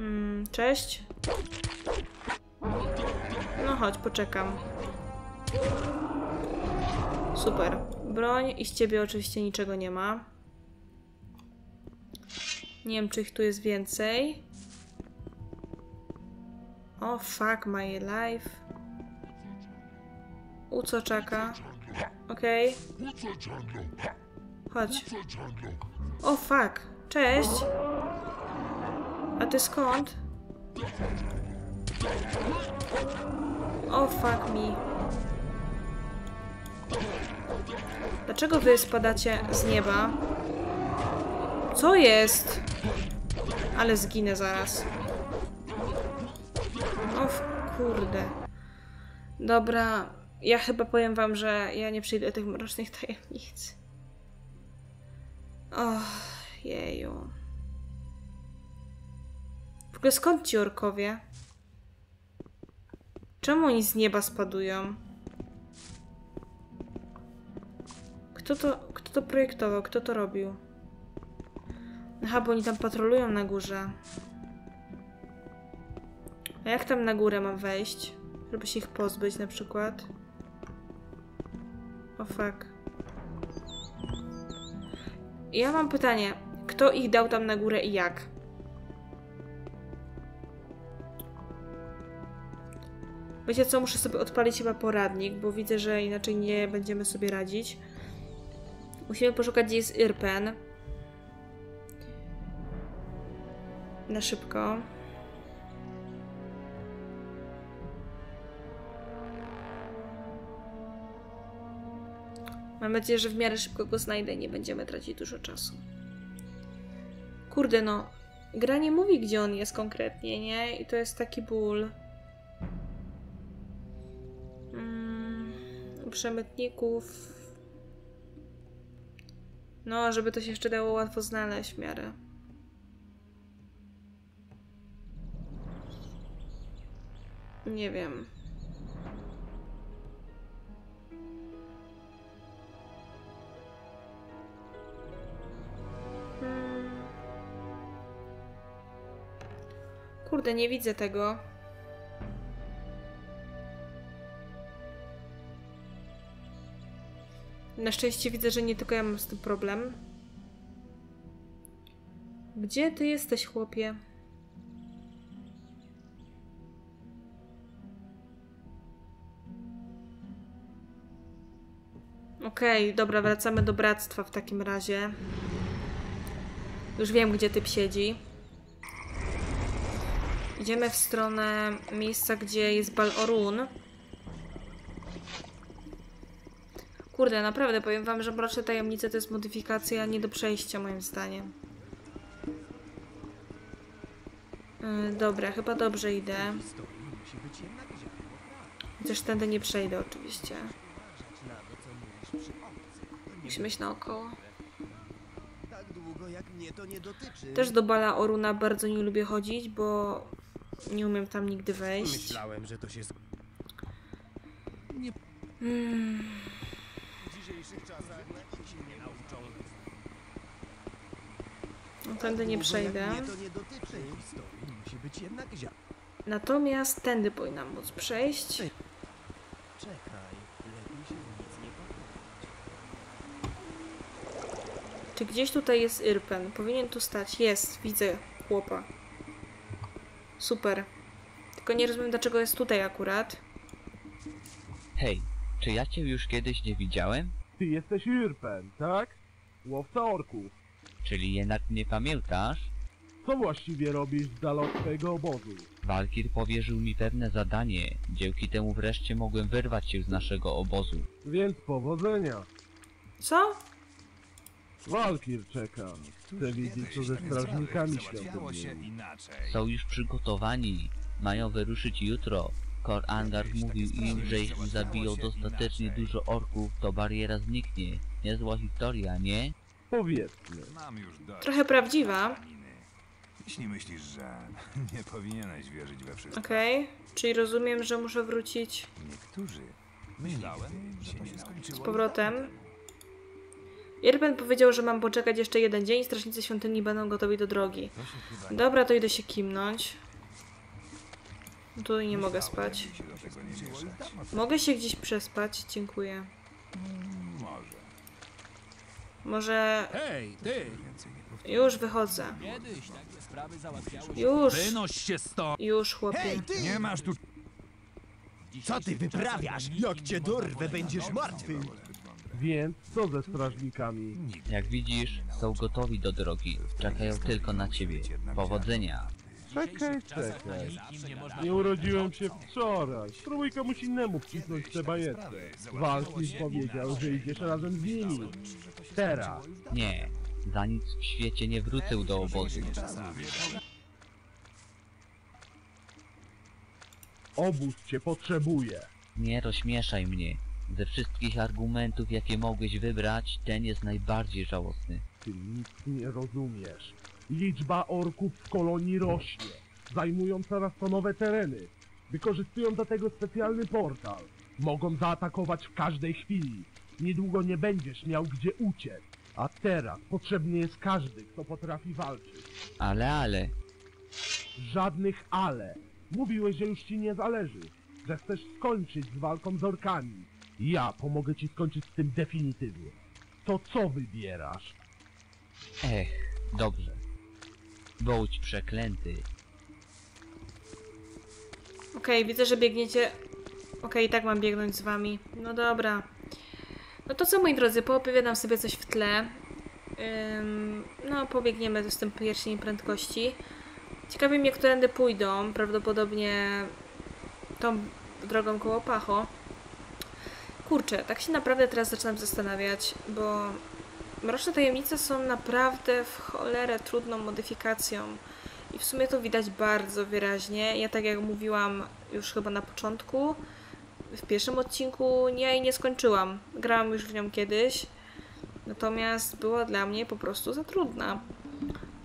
Mm, cześć. No chodź, poczekam. Super. Broń i z ciebie oczywiście niczego nie ma. Nie wiem, czy ich tu jest więcej. O, fuck my life. U co czeka? Okej. Chodź. O, fuck. Cześć. A ty skąd? O, fuck me. Dlaczego wy spadacie z nieba? Co jest? Ale zginę zaraz. O kurde. Dobra, ja chyba powiem wam, że ja nie przyjdę tych mrocznych tajemnic. Och, jeju. Ogóle skąd ci orkowie? Czemu oni z nieba spadują? Kto to, kto to projektował? Kto to robił? Aha, bo oni tam patrolują na górze. A jak tam na górę mam wejść? Żeby się ich pozbyć na przykład? O fuck. Ja mam pytanie. Kto ich dał tam na górę i jak? Wiecie co, muszę sobie odpalić chyba poradnik, bo widzę, że inaczej nie będziemy sobie radzić. Musimy poszukać, gdzie jest Irpen. Na szybko. Mam nadzieję, że w miarę szybko go znajdę i nie będziemy tracić dużo czasu. Kurde no, gra nie mówi, gdzie on jest konkretnie, nie? I to jest taki ból. Przemytników. No, żeby to się jeszcze dało łatwo znaleźć w miarę. Nie wiem. Hmm. Kurde, nie widzę tego. Na szczęście widzę, że nie tylko ja mam z tym problem. Gdzie ty jesteś, chłopie? Okej, dobra, wracamy do bractwa w takim razie. Już wiem, gdzie typ siedzi. Idziemy w stronę miejsca, gdzie jest Balorun. Kurde, naprawdę powiem wam, że Mroczne Tajemnice to jest modyfikacja nie do przejścia moim zdaniem. Yy, dobra, chyba dobrze idę. Chociaż tędy nie przejdę oczywiście. Musimy iść naokoło. Tak długo jak mnie to nie dotyczy. Też do Bala Oruna bardzo nie lubię chodzić, bo nie umiem tam nigdy wejść. Myślałem, że to się sk- Mm, w dzisiejszych czasach lepiej się nie nauczą. no, tędy nie przejdę. Natomiast tędy powinnam móc przejść. Czekaj, lepiej się w nic nie bawić. Czy gdzieś tutaj jest Irpen? Powinien tu stać. Jest, widzę chłopa. Super. Tylko nie rozumiem, dlaczego jest tutaj akurat. Hej, czy ja cię już kiedyś nie widziałem? Ty jesteś Irpen, tak? Łowca orków. Czyli jednak nie pamiętasz? Co właściwie robisz z dala od twojego obozu? Walkir powierzył mi pewne zadanie. Dzięki temu wreszcie mogłem wyrwać się z naszego obozu. Więc powodzenia. Co? Walkir czeka. Chcę wiedzieć, co ze strażnikami inaczej. Są już przygotowani. Mają wyruszyć jutro. Kor Angar mówił im, że jeśli zabiją dostatecznie dużo orków, to bariera zniknie. Niezła historia, nie? Powiedzmy. Trochę prawdziwa. Jeśli myślisz, że nie powinieneś wierzyć we wszystko. Okej. Czyli rozumiem, że muszę wrócić Niektórzy. Myślałem, że to się skończyło. z powrotem. Irben powiedział, że mam poczekać jeszcze jeden dzień i strażnicy świątyni będą gotowi do drogi. Dobra, to idę się kimnąć. Tu nie mogę spać. Mogę się gdzieś przespać? Dziękuję. Może. Może... Hej, ty! Już wychodzę. Kiedyś takie sprawy załatwiały Już. Wynoś się stąd! Już, chłopie. Nie masz tu Co ty wyprawiasz? Jak cię dorwę, będziesz martwy. Więc co ze strażnikami? Jak widzisz, są gotowi do drogi. Czekają tylko na ciebie. Powodzenia. Czekaj, czekaj. Nie urodziłem się wczoraj. Spróbuj komuś innemu wcisnąć tę bajetkę. Walkir powiedział, że idziesz razem z nimi. Teraz. Nie. Za nic w świecie nie wrócę do obozu. Obóz cię potrzebuje. Nie rozśmieszaj mnie. Ze wszystkich argumentów, jakie mogłeś wybrać, ten jest najbardziej żałosny. Ty nic nie rozumiesz. Liczba orków w kolonii rośnie. Zajmują coraz to nowe tereny. Wykorzystują do tego specjalny portal. Mogą zaatakować w każdej chwili. Niedługo nie będziesz miał gdzie uciec. A teraz potrzebny jest każdy, kto potrafi walczyć. Ale, ale, Żadnych ale. Mówiłeś, że już ci nie zależy. Że chcesz skończyć z walką z orkami. Ja pomogę ci skończyć z tym definitywnie. To co wybierasz? ech, dobrze. Bądź przeklęty. Okej, widzę, że biegniecie... Okej, tak mam biegnąć z wami. No dobra. No to co, moi drodzy, poopowiadam sobie coś w tle. Ym, no, pobiegniemy z tym pierścień prędkości. Ciekawi mnie, którędy pójdą. Prawdopodobnie tą drogą koło Pacho. Kurczę, tak się naprawdę teraz zaczynam zastanawiać, bo Mroczne Tajemnice są naprawdę w cholerę trudną modyfikacją. I w sumie to widać bardzo wyraźnie. Ja tak jak mówiłam już chyba na początku, w pierwszym odcinku nie, nie skończyłam. Grałam już w nią kiedyś, natomiast była dla mnie po prostu za trudna.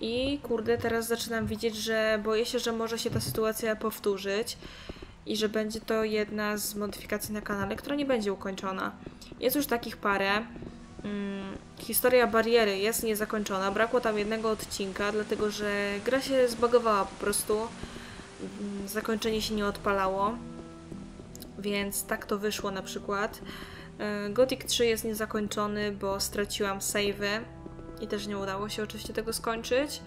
I kurde, teraz zaczynam widzieć, że boję się, że może się ta sytuacja powtórzyć i że będzie to jedna z modyfikacji na kanale, która nie będzie ukończona. Jest już takich parę. Mm, historia bariery jest niezakończona. Brakło tam jednego odcinka, dlatego że gra się zbagowała po prostu. Mm, Zakończenie się nie odpalało. Więc tak to wyszło na przykład. E, Gothic 3 jest niezakończony, bo straciłam savey i też nie udało się oczywiście tego skończyć.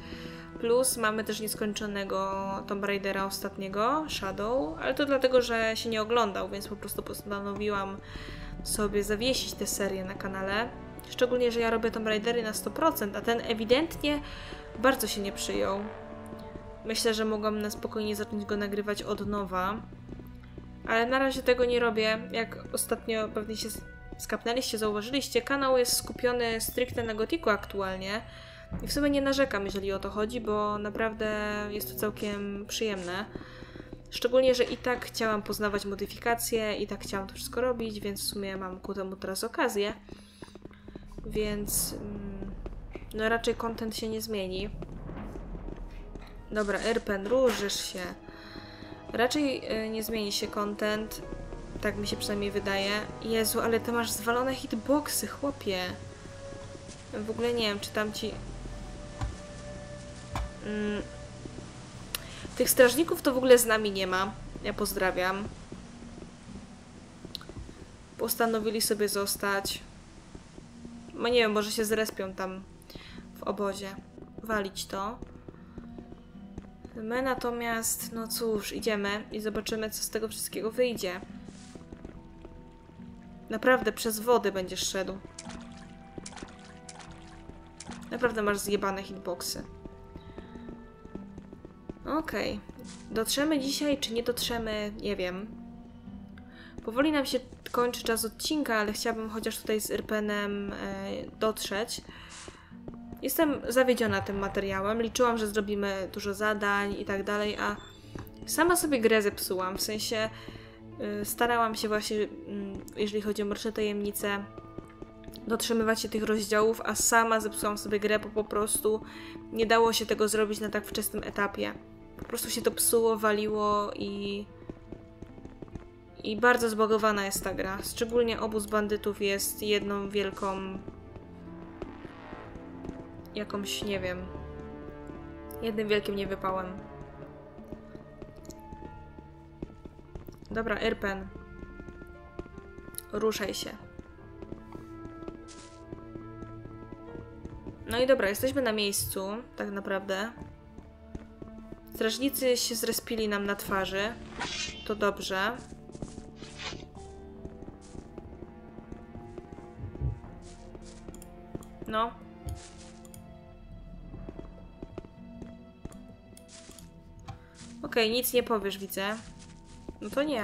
Plus mamy też nieskończonego Tomb Raidera ostatniego, Shadow, ale to dlatego, że się nie oglądał, więc po prostu postanowiłam sobie zawiesić tę serię na kanale. Szczególnie, że ja robię Tomb Raidery na 100%, a ten ewidentnie bardzo się nie przyjął. Myślę, że mogłam na spokojnie zacząć go nagrywać od nowa. Ale na razie tego nie robię. Jak ostatnio pewnie się skapnęliście, zauważyliście, kanał jest skupiony stricte na Gotiku aktualnie. I w sumie nie narzekam, jeżeli o to chodzi, bo naprawdę jest to całkiem przyjemne. Szczególnie, że i tak chciałam poznawać modyfikacje, i tak chciałam to wszystko robić, więc w sumie mam ku temu teraz okazję. Więc mm, no raczej content się nie zmieni. Dobra, Erpen, różysz się. Raczej y, nie zmieni się content. Tak mi się przynajmniej wydaje. Jezu, ale ty masz zwalone hitboxy, chłopie. W ogóle nie wiem, czy tam ci... Mm. Tych strażników to w ogóle z nami nie ma. Ja pozdrawiam. Postanowili sobie zostać. No nie wiem, może się zrespią tam w obozie. Walić to. My natomiast, no cóż, idziemy i zobaczymy, co z tego wszystkiego wyjdzie. Naprawdę przez wody będziesz szedł. Naprawdę masz zjebane hitboxy. Okej. Dotrzemy dzisiaj, czy nie dotrzemy? Nie wiem. Powoli nam się kończy czas odcinka, ale chciałabym chociaż tutaj z Irpenem e, dotrzeć. Jestem zawiedziona tym materiałem. Liczyłam, że zrobimy dużo zadań i tak dalej, a sama sobie grę zepsułam. W sensie y, starałam się właśnie, y, jeżeli chodzi o mroczne tajemnice, dotrzymywać się tych rozdziałów, a sama zepsułam sobie grę, bo po prostu nie dało się tego zrobić na tak wczesnym etapie. Po prostu się to psuło, waliło i. I bardzo zbagowana jest ta gra. Szczególnie obóz bandytów jest jedną wielką. jakąś, nie wiem. Jednym wielkim niewypałem. Dobra, Irpen. Ruszaj się. No i dobra, jesteśmy na miejscu, tak naprawdę. Strażnicy się zrespili nam na twarzy. To dobrze. No. Okej, okay, nic nie powiesz, widzę. No to nie.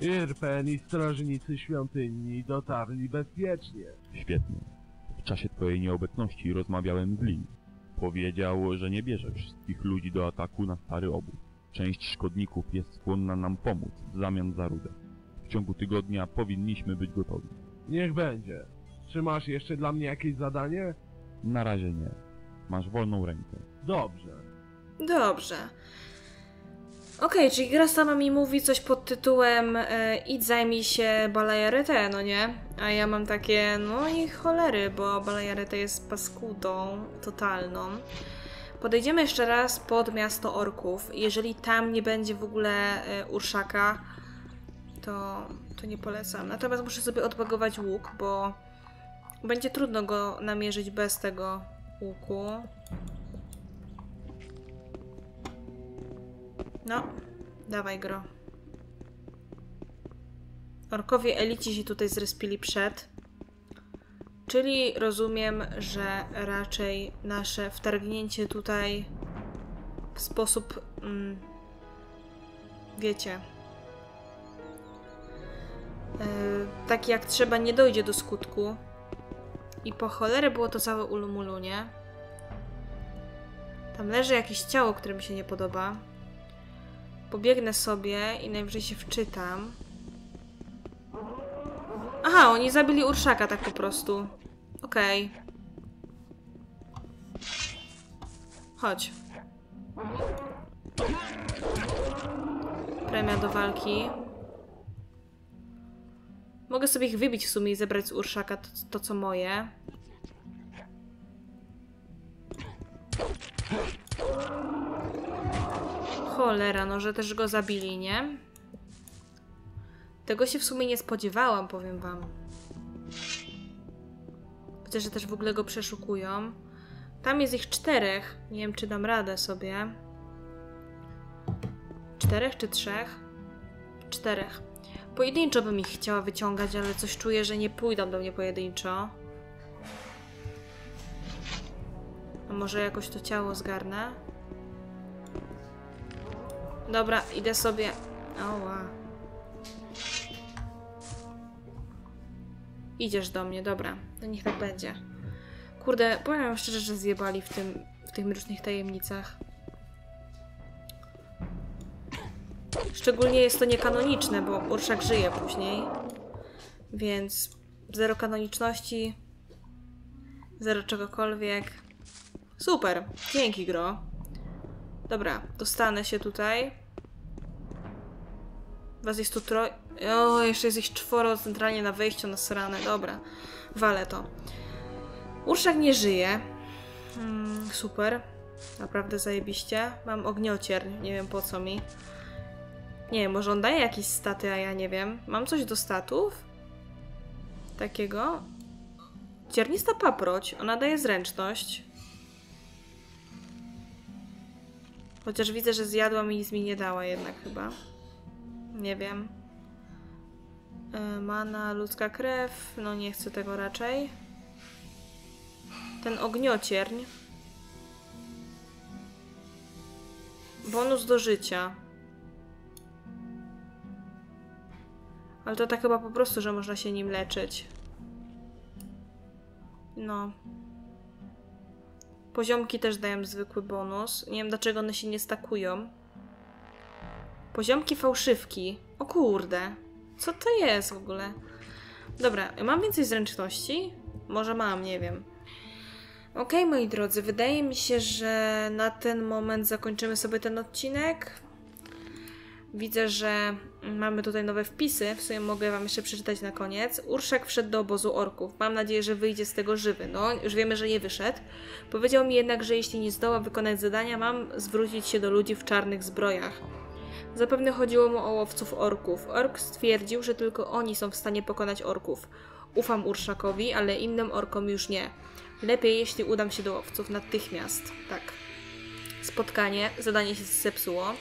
Irpen i strażnicy świątyni dotarli bezpiecznie. Świetnie. W czasie twojej nieobecności rozmawiałem z Lee. Powiedział, że nie bierze wszystkich ludzi do ataku na stary obóz. Część szkodników jest skłonna nam pomóc w zamian za rudę. W ciągu tygodnia powinniśmy być gotowi. Niech będzie. Czy masz jeszcze dla mnie jakieś zadanie? Na razie nie. Masz wolną rękę. Dobrze. Dobrze. Okej, okay, czyli gra sama mi mówi coś pod tytułem e, idź zajmij się balajaretę, no nie? A ja mam takie, no i cholery, bo balajareta jest paskudą totalną. Podejdziemy jeszcze raz pod miasto orków. Jeżeli tam nie będzie w ogóle e, urszaka, to, to nie polecam. Natomiast muszę sobie odbagować łuk, bo będzie trudno go namierzyć bez tego łuku. No, dawaj gro. Orkowie elici się tutaj zrespili przed. Czyli rozumiem, że raczej nasze wtargnięcie tutaj w sposób, mm, wiecie, yy, taki jak trzeba nie dojdzie do skutku. I po cholerę było to całe ulumulu, nie? Tam leży jakieś ciało, które mi się nie podoba. Pobiegnę sobie i najwyżej się wczytam. Aha, oni zabili Urszaka tak po prostu. Okej. Okay. Chodź. Premia do walki. Mogę sobie ich wybić w sumie i zebrać z Urszaka to, to co moje. Cholera, no że też go zabili, nie? Tego się w sumie nie spodziewałam, powiem wam. Że też w ogóle go przeszukują. Tam jest ich czterech. Nie wiem, czy dam radę sobie. Czterech czy trzech? Czterech. Pojedynczo bym ich chciała wyciągać, ale coś czuję, że nie pójdą do mnie pojedynczo. A może jakoś to ciało zgarnę? Dobra, idę sobie... Oła. Idziesz do mnie, dobra. To niech tak będzie. Kurde, powiem szczerze, że zjebali w, tym, w tych mrocznych tajemnicach. Szczególnie jest to niekanoniczne, bo Urszak żyje później. Więc zero kanoniczności, zero czegokolwiek. Super, dzięki gro. Dobra, dostanę się tutaj. Was jest tu troje. O, jeszcze jest ich czworo centralnie na wejściu na sranę. Dobra, walę to. Urszak nie żyje. Hmm, super. Naprawdę zajebiście. Mam ogniocier, nie wiem po co mi. Nie może on daje jakieś staty, a ja nie wiem. Mam coś do statów? Takiego? Ciernista paproć. Ona daje zręczność. Chociaż widzę, że zjadłam i nic mi nie dała jednak chyba. Nie wiem. E, mana, ludzka krew. No nie chcę tego raczej. Ten ogniocierń. Bonus do życia. Ale to tak chyba po prostu, że można się nim leczyć. No. Poziomki też dają zwykły bonus. Nie wiem dlaczego one się nie stakują. Poziomki fałszywki. O kurde. Co to jest w ogóle? Dobra, mam więcej zręczności? Może mam, nie wiem. Okej, moi drodzy, wydaje mi się, że na ten moment zakończymy sobie ten odcinek. Widzę, że mamy tutaj nowe wpisy, w sumie mogę wam jeszcze przeczytać na koniec. Urszak wszedł do obozu orków. Mam nadzieję, że wyjdzie z tego żywy. No, już wiemy, że nie wyszedł. Powiedział mi jednak, że jeśli nie zdoła wykonać zadania, mam zwrócić się do ludzi w czarnych zbrojach. Zapewne chodziło mu o łowców orków. Ork stwierdził, że tylko oni są w stanie pokonać orków. Ufam Urszakowi, ale innym orkom już nie. Lepiej, jeśli udam się do łowców natychmiast. Tak. Spotkanie, zadanie się zepsuło.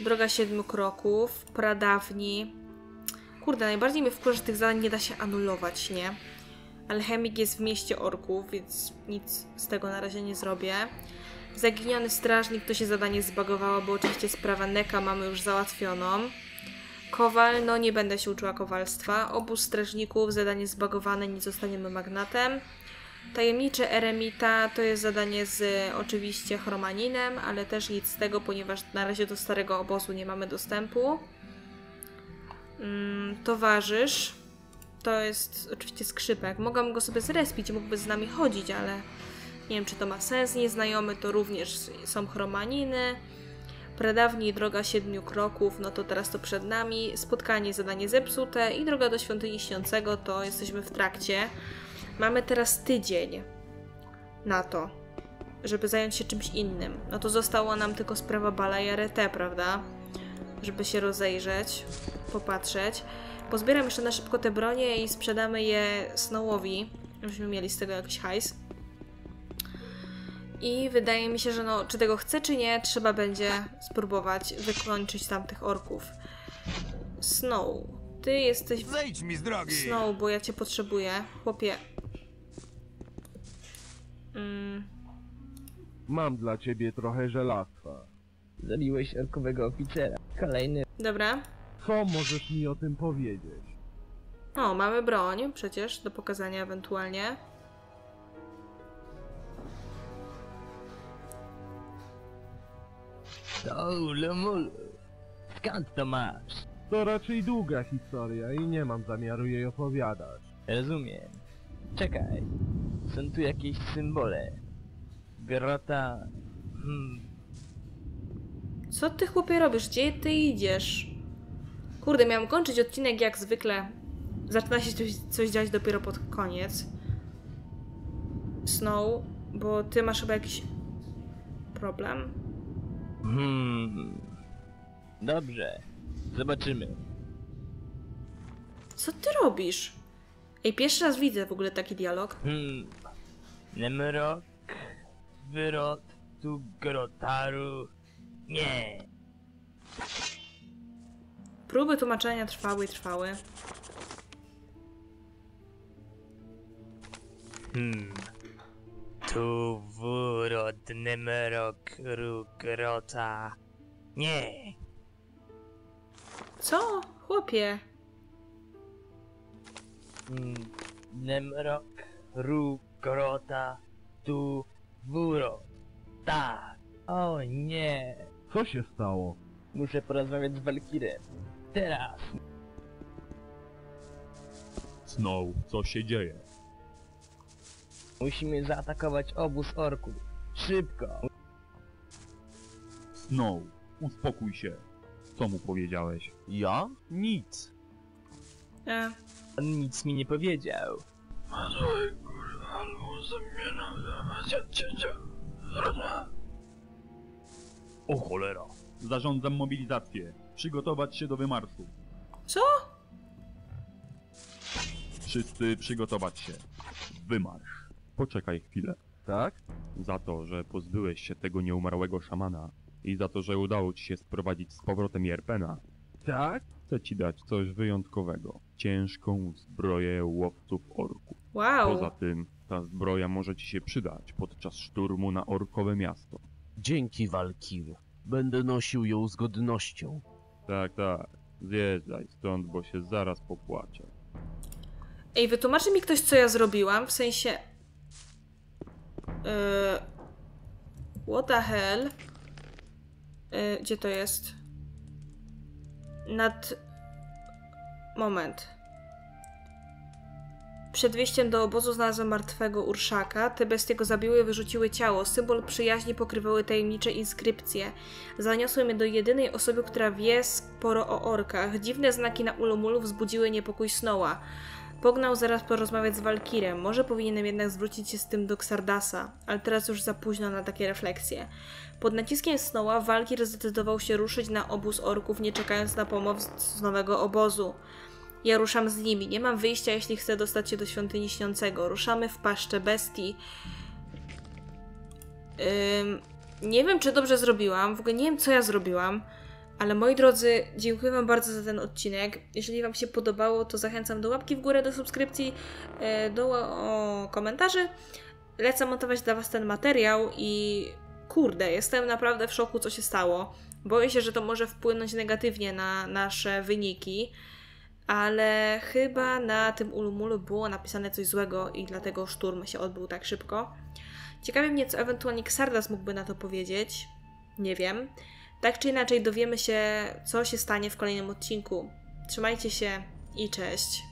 Droga siedmiu kroków, pradawni. Kurde, najbardziej mnie wkurza, że tych zadań nie da się anulować, nie? Alchemik jest w mieście orków, więc nic z tego na razie nie zrobię. Zaginiony strażnik to się zadanie zbagowało, bo oczywiście sprawa Neka mamy już załatwioną. Kowal, no nie będę się uczyła kowalstwa. Obóz strażników, zadanie zbagowane, nie zostaniemy magnatem. Tajemniczy eremita to jest zadanie z oczywiście chromaninem, ale też nic z tego, ponieważ na razie do starego obozu nie mamy dostępu. Mm, towarzysz to jest oczywiście skrzypek. Mogłam go sobie zrespić, mógłby z nami chodzić, ale nie wiem, czy to ma sens. Nieznajomy to również są chromaniny. Pradawni droga siedmiu kroków, no to teraz to przed nami. Spotkanie, zadanie zepsute i droga do świątyni śniącego to jesteśmy w trakcie. Mamy teraz tydzień na to, żeby zająć się czymś innym. No to została nam tylko sprawa Bala i Arete, prawda? Żeby się rozejrzeć, popatrzeć. Pozbieram jeszcze na szybko te bronie i sprzedamy je Snowowi, żebyśmy mieli z tego jakiś hajs. I wydaje mi się, że no, czy tego chcę, czy nie, trzeba będzie spróbować wykończyć tamtych orków. Snow, ty jesteś... Zejdź mi z drogi! Snow, bo ja cię potrzebuję. Chłopie. Mm, Mam dla ciebie trochę żelastwa. Zabiłeś orkowego oficera. Kolejny. dobra. Co możesz mi o tym powiedzieć? O, mamy broń przecież do pokazania ewentualnie. To Ulumulu. Skąd to masz? To raczej długa historia i nie mam zamiaru jej opowiadać. Rozumiem. Czekaj. Są tu jakieś symbole. Grota... Hmm. Co ty chłopie robisz? Gdzie ty idziesz? Kurde, miałam kończyć odcinek jak zwykle. Zaczyna się coś, coś dziać dopiero pod koniec. Snow, bo ty masz chyba jakiś problem. Hmm. Dobrze. Zobaczymy. Co ty robisz? Ej, pierwszy raz widzę w ogóle taki dialog. Hmm. Nemrok. Wyrot. Tu grotaru. Nie. Próby tłumaczenia trwały i trwały. Hmm. Tu wyrot. Nemrok. Ru grota. Nie. Co? Chłopie. Hmm. Nemrok. Ru grota. Tu wyrot. Tak. O nie. Co się stało? Muszę porozmawiać z Valkirem. Teraz. Snow, co się dzieje? Musimy zaatakować obóz orków. Szybko. Snow, uspokój się. Co mu powiedziałeś? Ja? Nic. E, On nic mi nie powiedział. O cholera! Zarządzam mobilizację. Przygotować się do wymarszu. co? Wszyscy przygotować się. Wymarsz. Poczekaj chwilę. Tak? Za to, że pozbyłeś się tego nieumarłego szamana i za to, że udało ci się sprowadzić z powrotem Jerpena, Tak? Chcę ci dać coś wyjątkowego. Ciężką zbroję łowców orków. Wow. Poza tym, ta zbroja może ci się przydać podczas szturmu na orkowe miasto. Dzięki, Walkir. Będę nosił ją z godnością. Tak, tak. Zjeżdżaj stąd, bo się zaraz popłaczę. Ej, wytłumaczy mi ktoś, co ja zrobiłam, w sensie... Yy... What the hell? Yy, gdzie to jest? Nad... Moment. Przed wyjściem do obozu znalazłem martwego urszaka. Te bestie go zabiły i wyrzuciły ciało. Symbol przyjaźni pokrywały tajemnicze inskrypcje. Zaniosłem je do jedynej osoby, która wie sporo o orkach. Dziwne znaki na ulomulu wzbudziły niepokój Snowa. Pognał zaraz porozmawiać z Walkirem. Może powinienem jednak zwrócić się z tym do Xardasa, ale teraz już za późno na takie refleksje. Pod naciskiem Snowa Walkir zdecydował się ruszyć na obóz orków, nie czekając na pomoc z nowego obozu. Ja ruszam z nimi. Nie mam wyjścia, jeśli chcę dostać się do świątyni śniącego. Ruszamy w paszczę bestii. Ym, nie wiem, czy dobrze zrobiłam. W ogóle nie wiem, co ja zrobiłam. Ale moi drodzy, dziękuję Wam bardzo za ten odcinek. Jeżeli Wam się podobało, to zachęcam do łapki w górę, do subskrypcji, e, do komentarzy. Lecę montować dla Was ten materiał i kurde, jestem naprawdę w szoku, co się stało. Boję się, że to może wpłynąć negatywnie na nasze wyniki, ale chyba na tym ulumulu było napisane coś złego i dlatego szturm się odbył tak szybko. Ciekawi mnie, co ewentualnie Xardas mógłby na to powiedzieć. Nie wiem. Tak czy inaczej dowiemy się, co się stanie w kolejnym odcinku. Trzymajcie się i cześć.